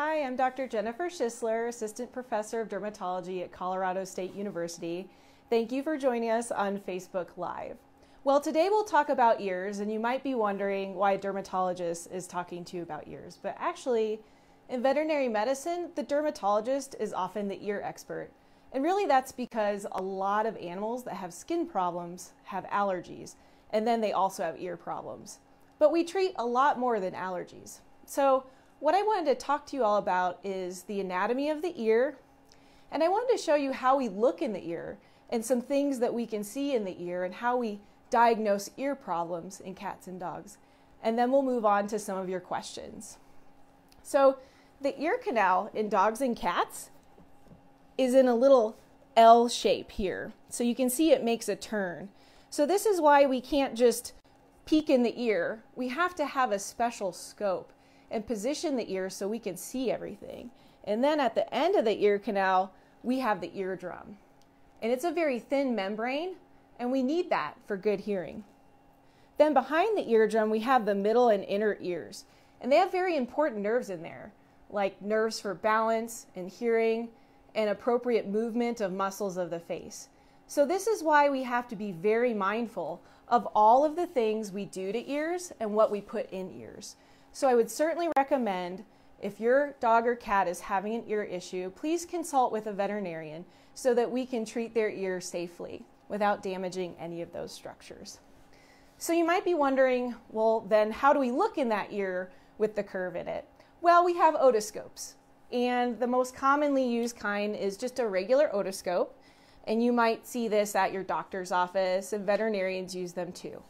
Hi, I'm Dr. Jennifer Schissler, Assistant Professor of Dermatology at Colorado State University. Thank you for joining us on Facebook Live. Well, today we'll talk about ears, and you might be wondering why a dermatologist is talking to you about ears. But actually, in veterinary medicine, the dermatologist is often the ear expert. And really, that's because a lot of animals that have skin problems have allergies, and then they also have ear problems. But we treat a lot more than allergies. So, what I wanted to talk to you all about is the anatomy of the ear, and I wanted to show you how we look in the ear and some things that we can see in the ear and how we diagnose ear problems in cats and dogs. And then we'll move on to some of your questions. So, the ear canal in dogs and cats is in a little L shape here. So you can see it makes a turn. So this is why we can't just peek in the ear. We have to have a special scope and position the ear so we can see everything. And then at the end of the ear canal, we have the eardrum. And it's a very thin membrane, and we need that for good hearing. Then behind the eardrum, we have the middle and inner ears. And they have very important nerves in there, like nerves for balance and hearing and appropriate movement of muscles of the face. So, this is why we have to be very mindful of all of the things we do to ears and what we put in ears. So, I would certainly recommend if your dog or cat is having an ear issue, please consult with a veterinarian so that we can treat their ear safely without damaging any of those structures. So, you might be wondering well, then, how do we look in that ear with the curve in it? Well, we have otoscopes. And the most commonly used kind is just a regular otoscope. And you might see this at your doctor's office, and veterinarians use them too.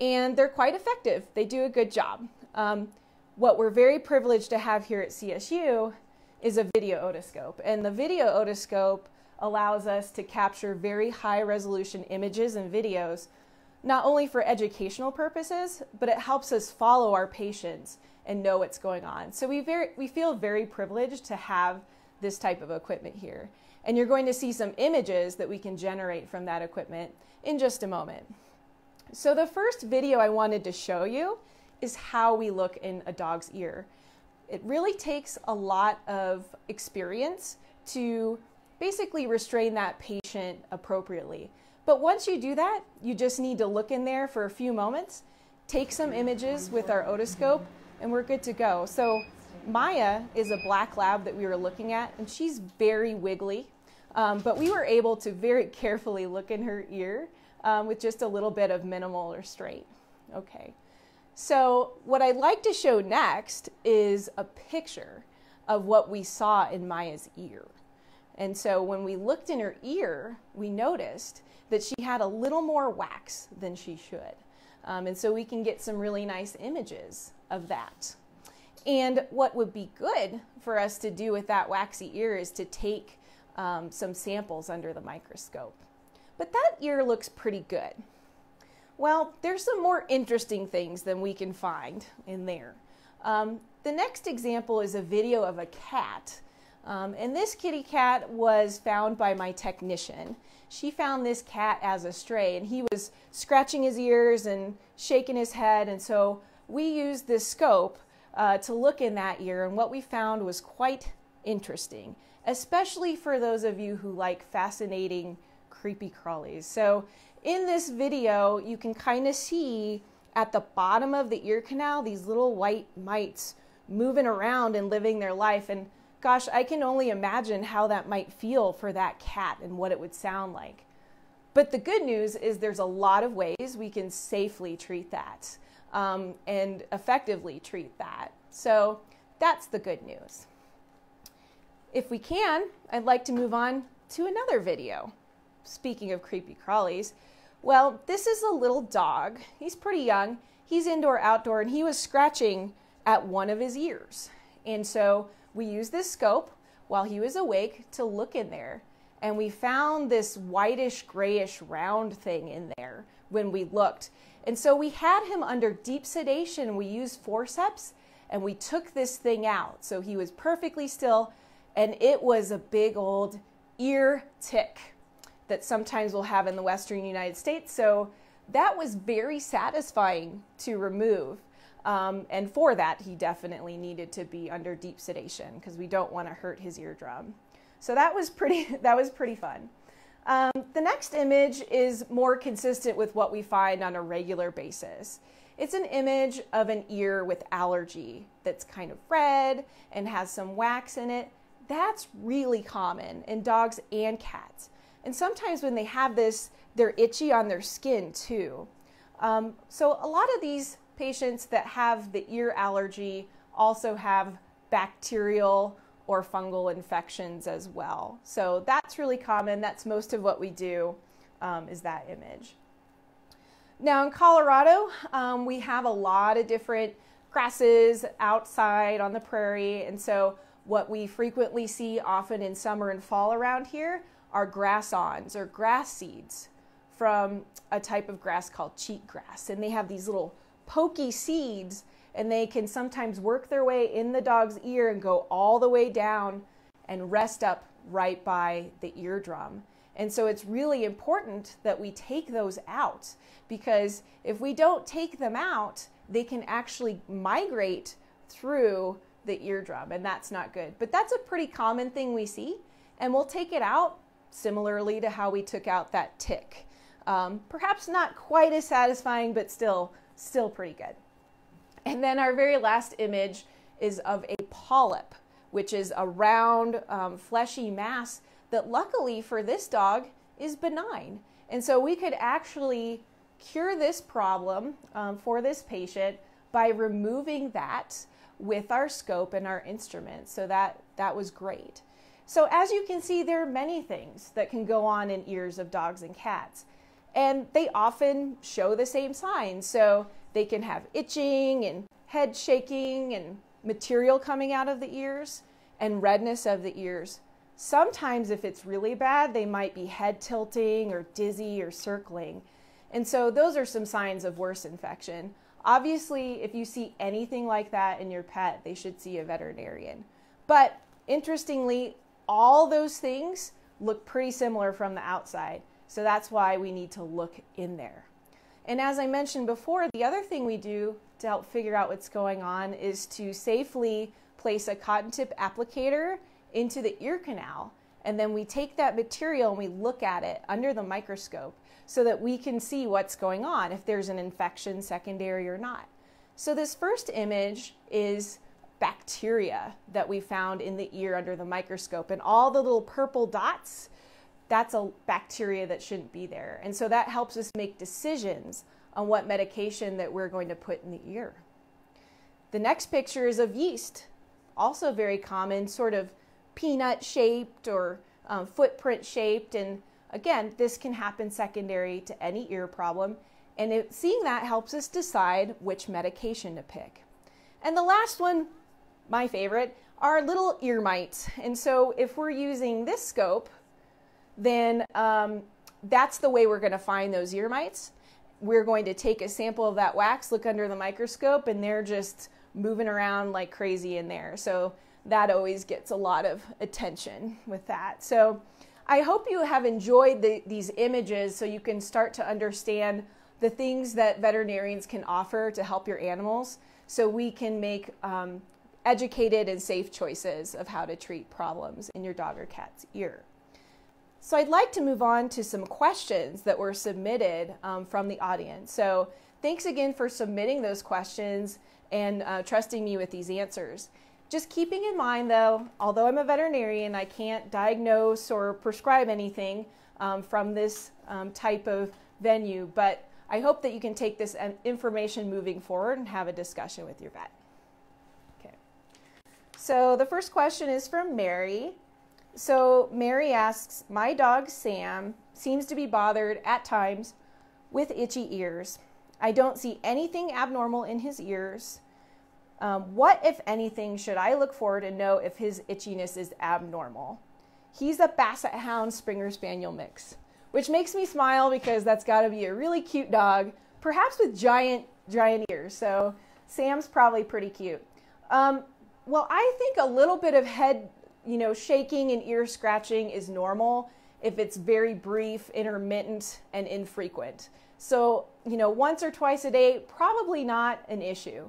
And they're quite effective, they do a good job. Um, what we're very privileged to have here at CSU is a video otoscope. And the video otoscope allows us to capture very high resolution images and videos, not only for educational purposes, but it helps us follow our patients and know what's going on. So we very we feel very privileged to have this type of equipment here. And you're going to see some images that we can generate from that equipment in just a moment. So the first video I wanted to show you is how we look in a dog's ear. It really takes a lot of experience to basically restrain that patient appropriately. But once you do that, you just need to look in there for a few moments, take some images with our otoscope, and we're good to go. So Maya is a black lab that we were looking at, and she's very wiggly. Um, but we were able to very carefully look in her ear um, with just a little bit of minimal restraint. Okay. So, what I'd like to show next is a picture of what we saw in Maya's ear. And so, when we looked in her ear, we noticed that she had a little more wax than she should. Um, and so, we can get some really nice images of that. And what would be good for us to do with that waxy ear is to take um, some samples under the microscope. But that ear looks pretty good. Well, there's some more interesting things than we can find in there. Um, the next example is a video of a cat. Um, and this kitty cat was found by my technician. She found this cat as a stray, and he was scratching his ears and shaking his head. And so we used this scope uh, to look in that ear, and what we found was quite interesting, especially for those of you who like fascinating creepy crawlies. So, in this video, you can kind of see at the bottom of the ear canal these little white mites moving around and living their life. And gosh, I can only imagine how that might feel for that cat and what it would sound like. But the good news is there's a lot of ways we can safely treat that um, and effectively treat that. So that's the good news. If we can, I'd like to move on to another video. Speaking of creepy crawlies, well, this is a little dog. He's pretty young. He's indoor, outdoor, and he was scratching at one of his ears. And so we used this scope while he was awake to look in there. And we found this whitish, grayish round thing in there when we looked. And so we had him under deep sedation. We used forceps and we took this thing out. So he was perfectly still, and it was a big old ear tick that sometimes we'll have in the Western United States. So that was very satisfying to remove. Um, and for that, he definitely needed to be under deep sedation because we don't want to hurt his eardrum. So that was pretty, that was pretty fun. Um, the next image is more consistent with what we find on a regular basis. It's an image of an ear with allergy that's kind of red and has some wax in it. That's really common in dogs and cats. And sometimes when they have this, they're itchy on their skin too. Um, so a lot of these patients that have the ear allergy also have bacterial or fungal infections as well. So that's really common. That's most of what we do um, is that image. Now in Colorado, um, we have a lot of different grasses outside on the prairie. And so what we frequently see often in summer and fall around here are grass-awns or grass seeds from a type of grass called cheatgrass. And they have these little pokey seeds and they can sometimes work their way in the dog's ear and go all the way down and rest up right by the eardrum. And so it's really important that we take those out because if we don't take them out, they can actually migrate through the eardrum, and that's not good. But that's a pretty common thing we see, and we'll take it out similarly to how we took out that tick. Um, perhaps not quite as satisfying, but still, still pretty good. And then our very last image is of a polyp, which is a round, um, fleshy mass that luckily for this dog is benign. And so we could actually cure this problem um, for this patient by removing that with our scope and our instrument. So that, that was great. So as you can see, there are many things that can go on in ears of dogs and cats. And they often show the same signs. So they can have itching and head shaking and material coming out of the ears and redness of the ears. Sometimes, if it's really bad, they might be head tilting or dizzy or circling. And so, those are some signs of worse infection. Obviously, if you see anything like that in your pet, they should see a veterinarian. But interestingly, all those things look pretty similar from the outside. So, that's why we need to look in there. And as I mentioned before, the other thing we do to help figure out what's going on is to safely place a cotton tip applicator into the ear canal. And then we take that material and we look at it under the microscope so that we can see what's going on, if there's an infection secondary or not. So, this first image is bacteria that we found in the ear under the microscope. And all the little purple dots that's a bacteria that shouldn't be there. And so that helps us make decisions on what medication that we're going to put in the ear. The next picture is of yeast, also very common, sort of peanut shaped or um, footprint shaped. And again, this can happen secondary to any ear problem. And it, seeing that helps us decide which medication to pick. And the last one, my favorite, are little ear mites. And so if we're using this scope, then um, that's the way we're going to find those ear mites. We're going to take a sample of that wax, look under the microscope, and they're just moving around like crazy in there. So that always gets a lot of attention with that. So I hope you have enjoyed the, these images so you can start to understand the things that veterinarians can offer to help your animals so we can make um, educated and safe choices of how to treat problems in your dog or cat's ear. So I'd like to move on to some questions that were submitted um, from the audience. So thanks again for submitting those questions and uh, trusting me with these answers. Just keeping in mind though, although I'm a veterinarian, I can't diagnose or prescribe anything um, from this um, type of venue, but I hope that you can take this uh, information moving forward and have a discussion with your vet. So the first question is from Mary. So Mary asks, My dog Sam seems to be bothered at times with itchy ears. I don't see anything abnormal in his ears. Um, what, if anything, should I look for to know if his itchiness is abnormal? He's a Basset Hound Springer Spaniel mix, which makes me smile because that's got to be a really cute dog, perhaps with giant, giant ears. So Sam's probably pretty cute. Um, well, I think a little bit of head you know, shaking and ear scratching is normal if it's very brief, intermittent, and infrequent. So, you know, once or twice a day, probably not an issue.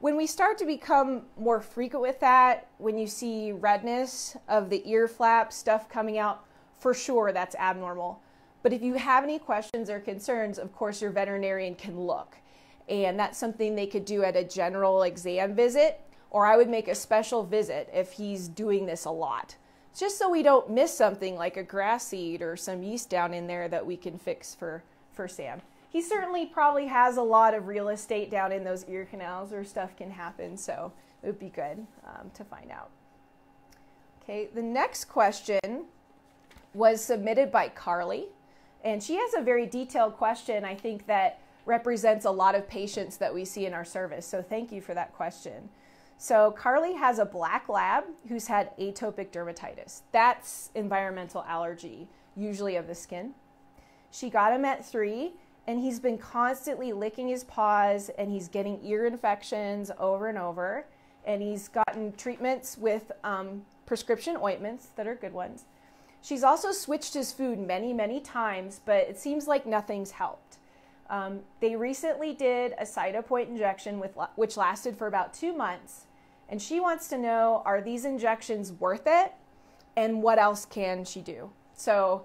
when we start to become more frequent with that, when you see redness of the ear flap, stuff coming out, for sure that's abnormal. But if you have any questions or concerns, of course, your veterinarian can look. And that's something they could do at a general exam visit, or I would make a special visit if he's doing this a lot, just so we don't miss something like a grass seed or some yeast down in there that we can fix for, for Sam he certainly probably has a lot of real estate down in those ear canals where stuff can happen. So it would be good um, to find out. Okay, the next question was submitted by Carly, and she has a very detailed question. I think that represents a lot of patients that we see in our service. So thank you for that question. So Carly has a black lab who's had atopic dermatitis. That's environmental allergy, usually of the skin. She got him at three and he's been constantly licking his paws and he's getting ear infections over and over and he's gotten treatments with um, prescription ointments that are good ones she's also switched his food many many times but it seems like nothing's helped um, they recently did a Cytopoint injection with, which lasted for about two months and she wants to know are these injections worth it and what else can she do so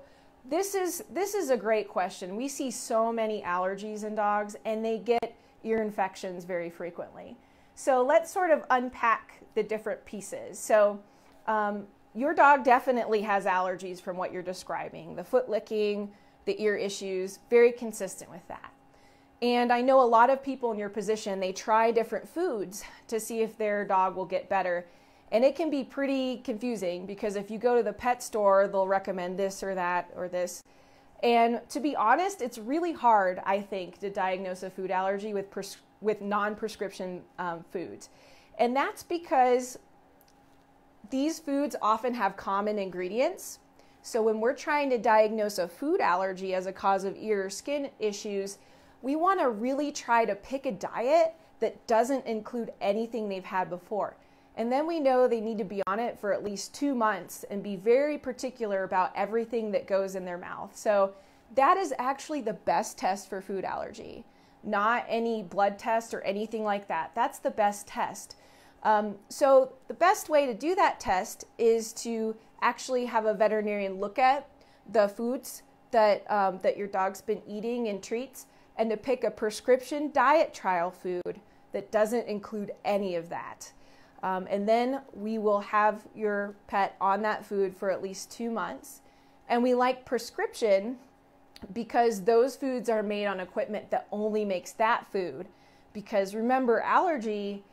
this is this is a great question. We see so many allergies in dogs and they get ear infections very frequently. So let's sort of unpack the different pieces. So um, your dog definitely has allergies from what you're describing. The foot licking, the ear issues, very consistent with that. And I know a lot of people in your position, they try different foods to see if their dog will get better. And it can be pretty confusing because if you go to the pet store, they'll recommend this or that or this. And to be honest, it's really hard, I think, to diagnose a food allergy with, pres- with non prescription um, foods. And that's because these foods often have common ingredients. So when we're trying to diagnose a food allergy as a cause of ear or skin issues, we want to really try to pick a diet that doesn't include anything they've had before. And then we know they need to be on it for at least two months and be very particular about everything that goes in their mouth. So that is actually the best test for food allergy, not any blood test or anything like that. That's the best test. Um, so the best way to do that test is to actually have a veterinarian look at the foods that um, that your dog's been eating and treats, and to pick a prescription diet trial food that doesn't include any of that. Um, and then we will have your pet on that food for at least two months. And we like prescription because those foods are made on equipment that only makes that food. Because remember, allergy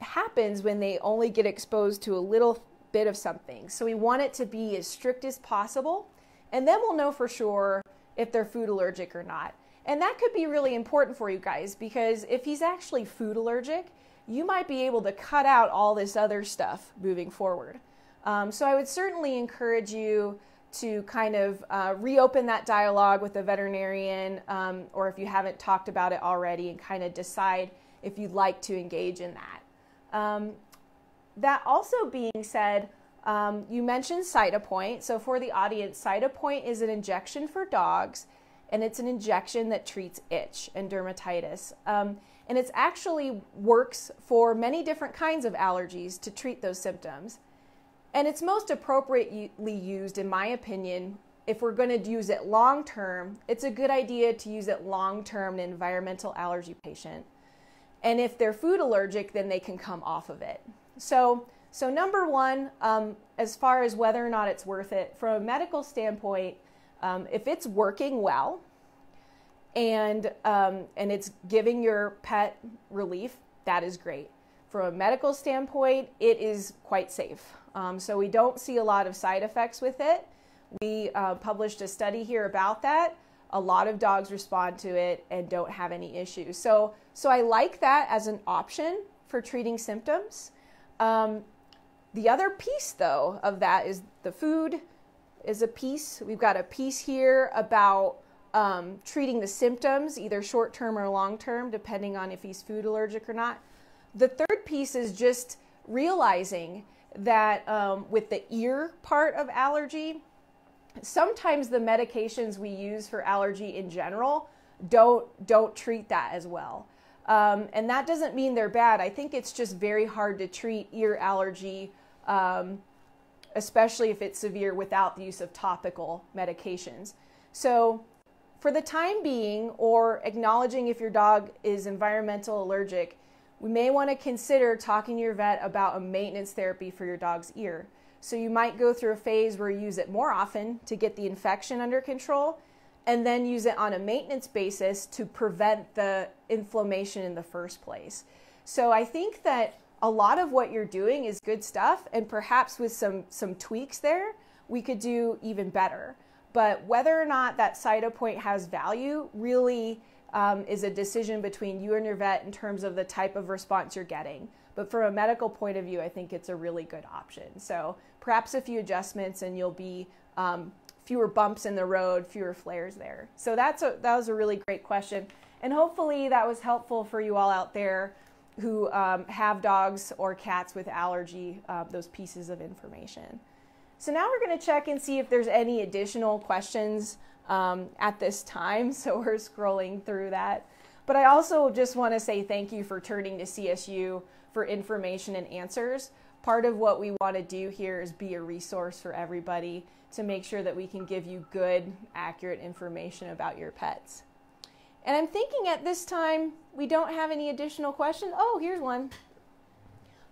happens when they only get exposed to a little bit of something. So we want it to be as strict as possible. And then we'll know for sure if they're food allergic or not. And that could be really important for you guys because if he's actually food allergic, you might be able to cut out all this other stuff moving forward. Um, so I would certainly encourage you to kind of uh, reopen that dialogue with the veterinarian, um, or if you haven't talked about it already, and kind of decide if you'd like to engage in that. Um, that also being said, um, you mentioned Cytopoint. So for the audience, Cytopoint is an injection for dogs, and it's an injection that treats itch and dermatitis. Um, and it actually works for many different kinds of allergies to treat those symptoms. And it's most appropriately used, in my opinion, if we're going to use it long term, it's a good idea to use it long term in an environmental allergy patient. And if they're food allergic, then they can come off of it. So, so number one, um, as far as whether or not it's worth it, from a medical standpoint, um, if it's working well, and um, and it's giving your pet relief, that is great. From a medical standpoint, it is quite safe. Um, so we don't see a lot of side effects with it. We uh, published a study here about that. A lot of dogs respond to it and don't have any issues. So so I like that as an option for treating symptoms. Um, the other piece, though, of that is the food is a piece. We've got a piece here about um, treating the symptoms, either short term or long term, depending on if he's food allergic or not. The third piece is just realizing that um, with the ear part of allergy, sometimes the medications we use for allergy in general don't don't treat that as well. Um, and that doesn't mean they're bad. I think it's just very hard to treat ear allergy, um, especially if it's severe without the use of topical medications. So, for the time being, or acknowledging if your dog is environmental allergic, we may want to consider talking to your vet about a maintenance therapy for your dog's ear. So you might go through a phase where you use it more often to get the infection under control and then use it on a maintenance basis to prevent the inflammation in the first place. So I think that a lot of what you're doing is good stuff and perhaps with some some tweaks there, we could do even better. But whether or not that Cytopoint has value really um, is a decision between you and your vet in terms of the type of response you're getting. But from a medical point of view, I think it's a really good option. So perhaps a few adjustments and you'll be um, fewer bumps in the road, fewer flares there. So that's a, that was a really great question. And hopefully that was helpful for you all out there who um, have dogs or cats with allergy, uh, those pieces of information. So now we're going to check and see if there's any additional questions um, at this time. So we're scrolling through that. But I also just want to say thank you for turning to CSU for information and answers. Part of what we want to do here is be a resource for everybody to make sure that we can give you good, accurate information about your pets. And I'm thinking at this time we don't have any additional questions. Oh, here's one.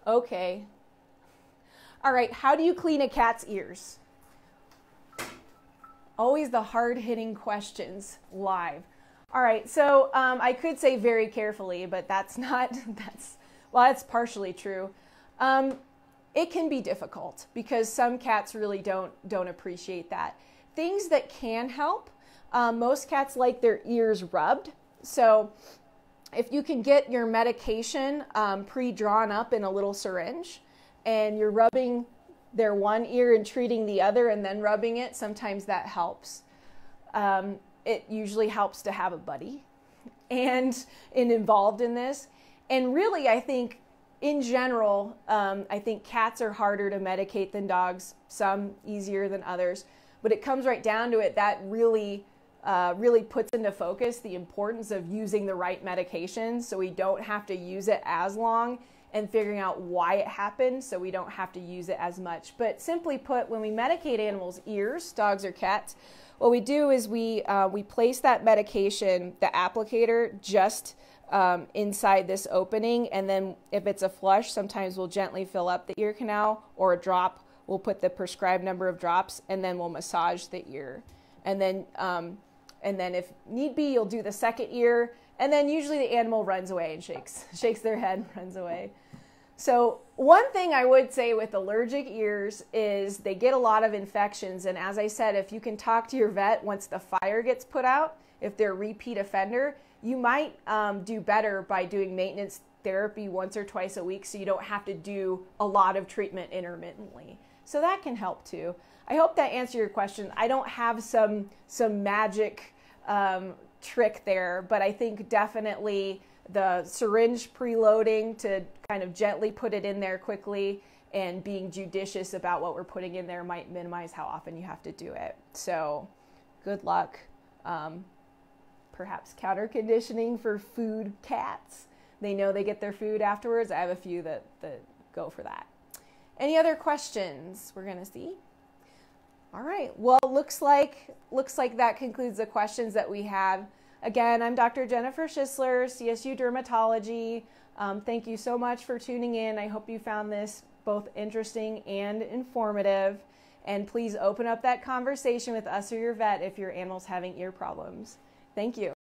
Okay. All right, how do you clean a cat's ears? Always the hard hitting questions live. All right, so um, I could say very carefully, but that's not, that's, well, that's partially true. Um, it can be difficult because some cats really don't don't appreciate that. Things that can help. Um, most cats like their ears rubbed, so if you can get your medication um, pre-drawn up in a little syringe, and you're rubbing their one ear and treating the other, and then rubbing it, sometimes that helps. Um, it usually helps to have a buddy and, and involved in this. And really, I think in general, um, I think cats are harder to medicate than dogs, some easier than others. But it comes right down to it that really, uh, really puts into focus the importance of using the right medication so we don't have to use it as long and figuring out why it happened so we don't have to use it as much. But simply put, when we medicate animals' ears, dogs or cats, what we do is we, uh, we place that medication, the applicator, just um, inside this opening. And then if it's a flush, sometimes we'll gently fill up the ear canal or a drop. We'll put the prescribed number of drops and then we'll massage the ear. And then, um, and then if need be, you'll do the second ear. And then usually the animal runs away and shakes, shakes their head, runs away. So, one thing I would say with allergic ears is they get a lot of infections. And as I said, if you can talk to your vet once the fire gets put out, if they're a repeat offender, you might um, do better by doing maintenance therapy once or twice a week so you don't have to do a lot of treatment intermittently. So that can help too. I hope that answered your question. I don't have some some magic um, trick there, but I think definitely the syringe preloading to kind of gently put it in there quickly and being judicious about what we're putting in there might minimize how often you have to do it. So, good luck. Um, perhaps counter conditioning for food cats. They know they get their food afterwards. I have a few that, that go for that. Any other questions we're going to see? All right. Well, looks like looks like that concludes the questions that we have. Again, I'm Dr. Jennifer Schissler, CSU Dermatology. Um, thank you so much for tuning in. I hope you found this both interesting and informative. And please open up that conversation with us or your vet if your animal's having ear problems. Thank you.